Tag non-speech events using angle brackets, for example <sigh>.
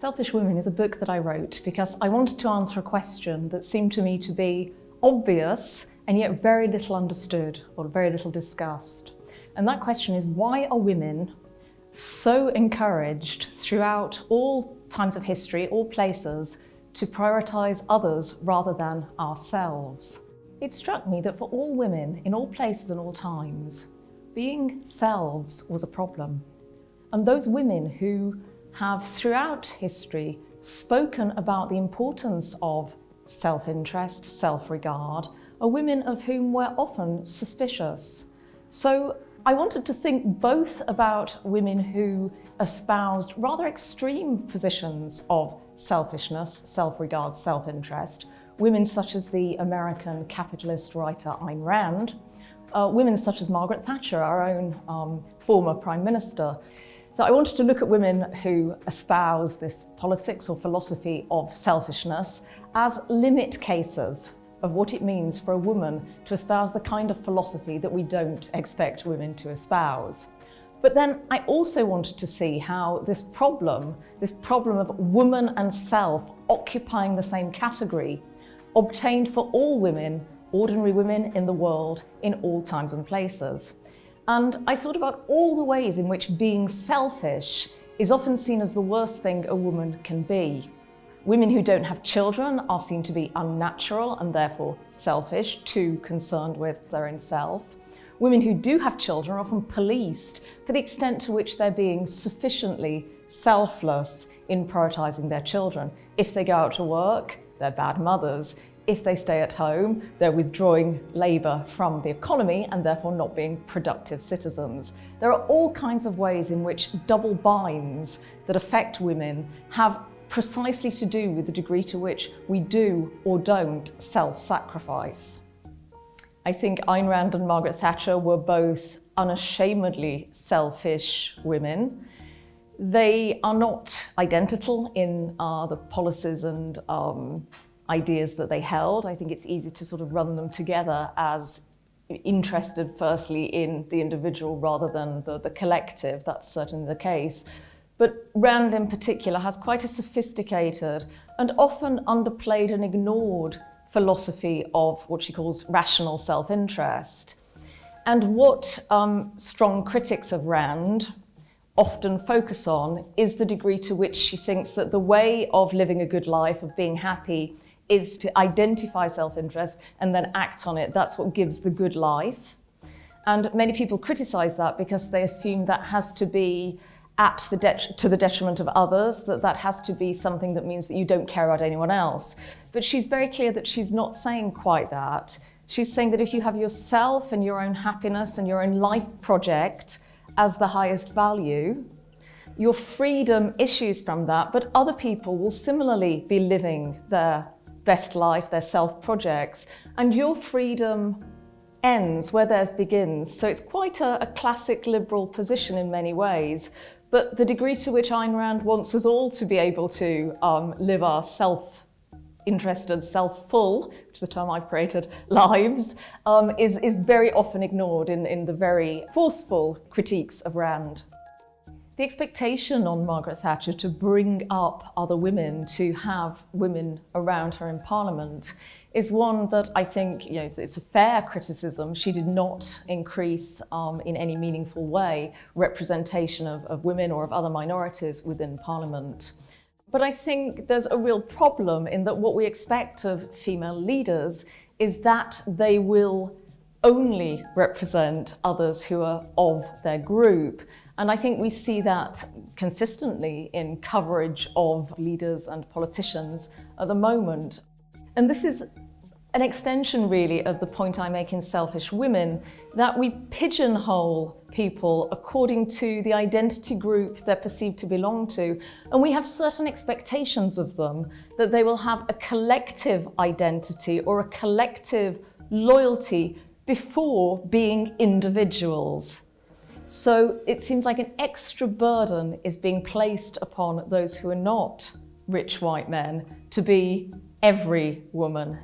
Selfish Women is a book that I wrote because I wanted to answer a question that seemed to me to be obvious and yet very little understood or very little discussed. And that question is why are women so encouraged throughout all times of history, all places, to prioritise others rather than ourselves? It struck me that for all women, in all places and all times, being selves was a problem. And those women who have throughout history spoken about the importance of self-interest, self-regard, are women of whom we're often suspicious. So I wanted to think both about women who espoused rather extreme positions of selfishness, self-regard, self-interest, women such as the American capitalist writer Ayn Rand, uh, women such as Margaret Thatcher, our own um, former Prime Minister, so I wanted to look at women who espouse this politics or philosophy of selfishness as limit cases of what it means for a woman to espouse the kind of philosophy that we don't expect women to espouse. But then I also wanted to see how this problem, this problem of woman and self occupying the same category, obtained for all women, ordinary women in the world, in all times and places. And I thought about all the ways in which being selfish is often seen as the worst thing a woman can be. Women who don't have children are seen to be unnatural and therefore selfish, too concerned with their own self. Women who do have children are often policed for the extent to which they're being sufficiently selfless in prioritising their children. If they go out to work, they're bad mothers. If they stay at home, they're withdrawing labour from the economy and therefore not being productive citizens. There are all kinds of ways in which double binds that affect women have precisely to do with the degree to which we do or don't self-sacrifice. I think Ayn Rand and Margaret Thatcher were both unashamedly selfish women. They are not identical in uh, the policies and um, ideas that they held. I think it's easy to sort of run them together as interested firstly in the individual rather than the, the collective. That's certainly the case. But Rand in particular has quite a sophisticated and often underplayed and ignored philosophy of what she calls rational self-interest. And what um, strong critics of Rand often focus on is the degree to which she thinks that the way of living a good life, of being happy, is to identify self-interest and then act on it. That's what gives the good life. And many people criticize that because they assume that has to be at the to the detriment of others, that that has to be something that means that you don't care about anyone else. But she's very clear that she's not saying quite that. She's saying that if you have yourself and your own happiness and your own life project as the highest value, your freedom issues from that, but other people will similarly be living their best life, their self projects, and your freedom ends where theirs begins. So it's quite a, a, classic liberal position in many ways. But the degree to which Ayn Rand wants us all to be able to um, live our self interested, self-full, which is a term I've created, <laughs> lives, um, is, is very often ignored in, in the very forceful critiques of Rand. The expectation on Margaret Thatcher to bring up other women, to have women around her in Parliament, is one that I think you know, it's, a fair criticism. She did not increase um, in any meaningful way representation of, of women or of other minorities within Parliament. But I think there's a real problem in that what we expect of female leaders is that they will only represent others who are of their group. And I think we see that consistently in coverage of leaders and politicians at the moment. And this is an extension really of the point I make in Selfish Women, that we pigeonhole people according to the identity group they're perceived to belong to. And we have certain expectations of them that they will have a collective identity or a collective loyalty before being individuals. So it seems like an extra burden is being placed upon those who are not rich white men to be every woman.